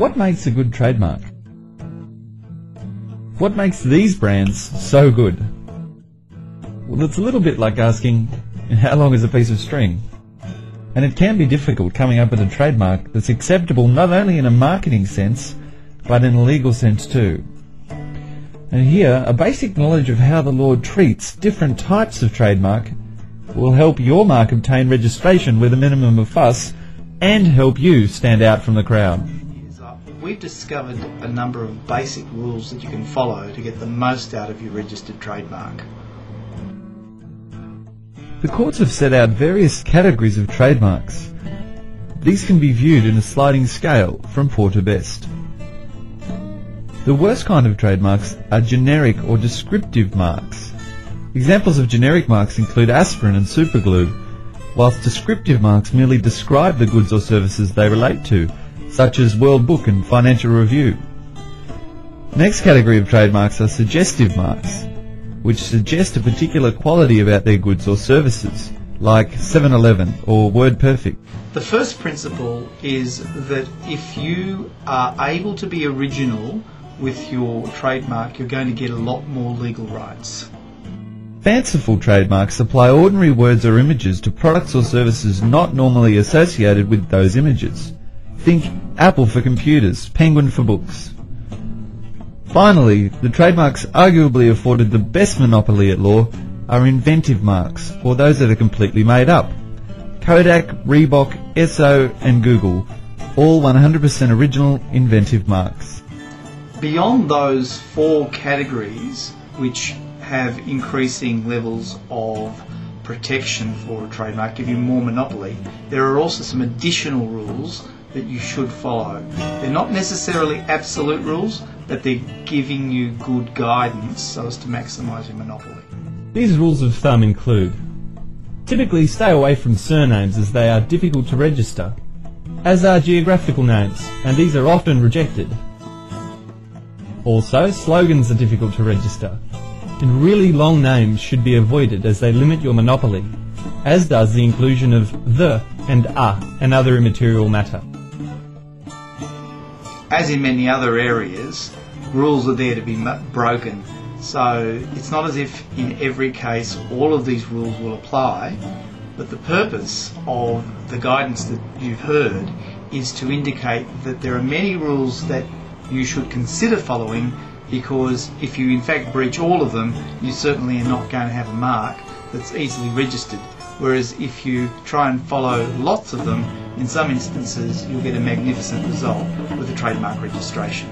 what makes a good trademark? What makes these brands so good? Well, it's a little bit like asking, how long is a piece of string? And it can be difficult coming up with a trademark that's acceptable not only in a marketing sense, but in a legal sense too. And here, a basic knowledge of how the law treats different types of trademark will help your mark obtain registration with a minimum of fuss and help you stand out from the crowd. We've discovered a number of basic rules that you can follow to get the most out of your registered trademark. The courts have set out various categories of trademarks. These can be viewed in a sliding scale from poor to best. The worst kind of trademarks are generic or descriptive marks. Examples of generic marks include aspirin and superglue, whilst descriptive marks merely describe the goods or services they relate to, such as World Book and Financial Review. Next category of trademarks are suggestive marks, which suggest a particular quality about their goods or services, like 7-Eleven or WordPerfect. The first principle is that if you are able to be original with your trademark, you're going to get a lot more legal rights. Fanciful trademarks apply ordinary words or images to products or services not normally associated with those images. Think Apple for computers, Penguin for books. Finally, the trademarks arguably afforded the best monopoly at law are inventive marks, or those that are completely made up. Kodak, Reebok, Esso and Google, all 100% original inventive marks. Beyond those four categories, which have increasing levels of protection for a trademark, give you more monopoly, there are also some additional rules that you should follow. They're not necessarily absolute rules, but they're giving you good guidance so as to maximise your monopoly. These rules of thumb include Typically stay away from surnames as they are difficult to register, as are geographical names, and these are often rejected. Also, slogans are difficult to register, and really long names should be avoided as they limit your monopoly, as does the inclusion of the and a and other immaterial matter. As in many other areas, rules are there to be broken. So it's not as if in every case all of these rules will apply, but the purpose of the guidance that you've heard is to indicate that there are many rules that you should consider following because if you in fact breach all of them, you certainly are not going to have a mark that's easily registered. Whereas if you try and follow lots of them, in some instances you'll get a magnificent result with a trademark registration.